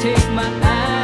take my eyes